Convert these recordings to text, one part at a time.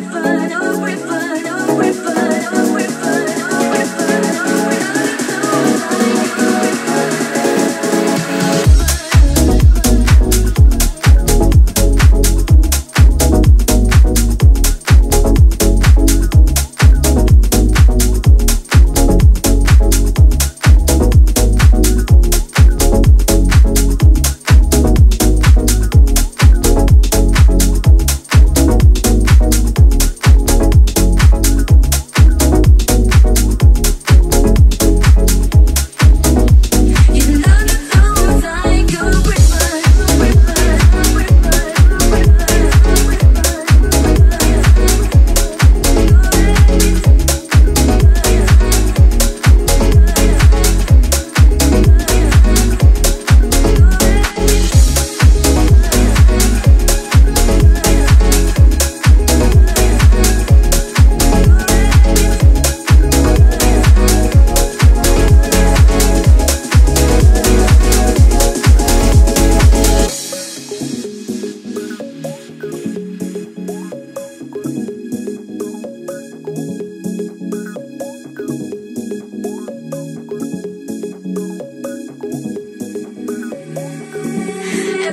prefer, no prefer.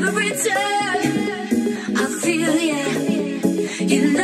every time I feel yeah you know